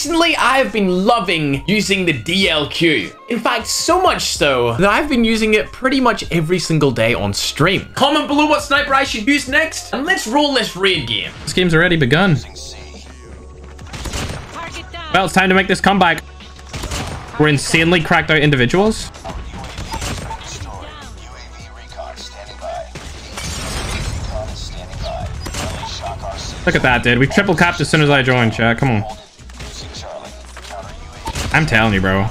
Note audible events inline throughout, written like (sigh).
Recently, I have been loving using the DLQ. In fact, so much so that I've been using it pretty much every single day on stream. Comment below what sniper I should use next, and let's roll this raid game. This game's already begun. Well, it's time to make this comeback. We're insanely cracked out individuals. Look at that, dude. We triple capped as soon as I joined, chat. Come on. I'm telling you, bro.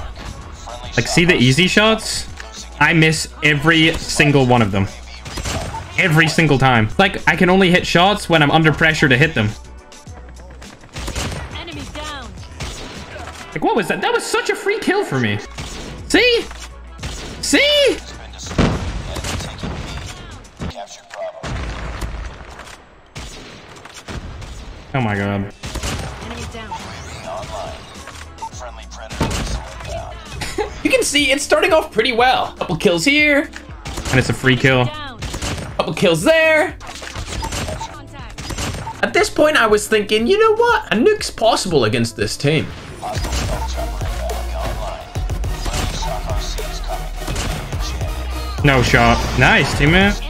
Like, see the easy shots? I miss every single one of them. Every single time. Like, I can only hit shots when I'm under pressure to hit them. Like, what was that? That was such a free kill for me. See? See? Oh my god. (laughs) you can see it's starting off pretty well. Couple kills here. And it's a free kill. Couple kills there. At this point, I was thinking, you know what? A nuke's possible against this team. No shot. Nice, teammate.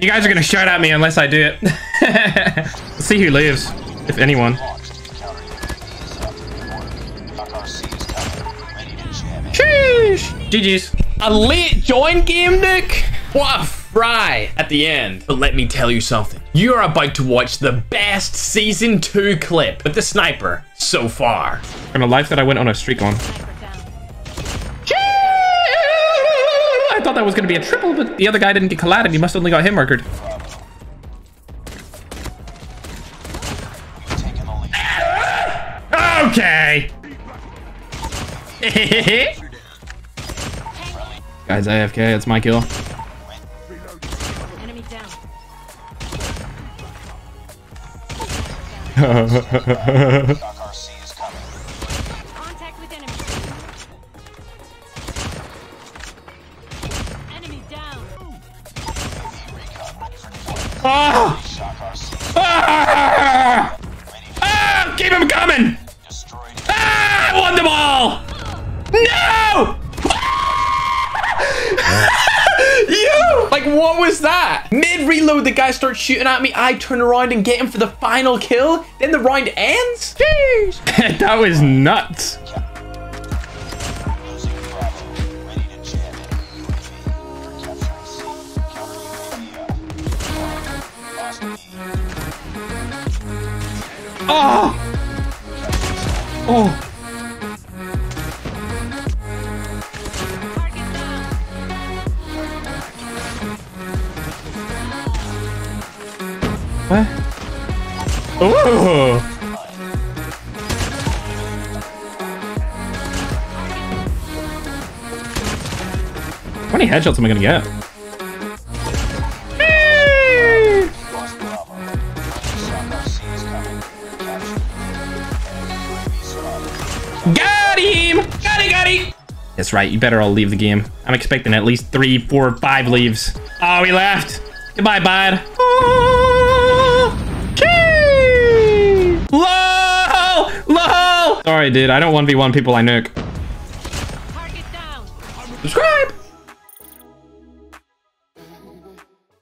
You guys are gonna shout at me unless I do it. Let's (laughs) see who lives, if anyone. Sheesh! GG's. A late join game, Nick? What a fry at the end. But let me tell you something. You are about to watch the best Season 2 clip with the sniper so far. From a life that I went on a streak on. Thought that was going to be a triple, but the other guy didn't get collided. He must have only got him markered. Okay. (laughs) Guys, AFK, it's my kill. Enemy down. (laughs) Ah! Ah! Ah! Keep him coming! Ah! I won the ball! No! (laughs) You! Like, what was that? Mid-reload, the guy starts shooting at me. I turn around and get him for the final kill. Then the round ends? Jeez. (laughs) that was nuts. Oh! Oh! What? Ooh! How many headshots am I gonna get? Got him! Got him, got him! That's right, you better all leave the game. I'm expecting at least three, four, five leaves. Oh, he left. Goodbye, bud. Oh, gee. LOL! LOL! Sorry, dude. I don't 1v1 people I nuke. Subscribe!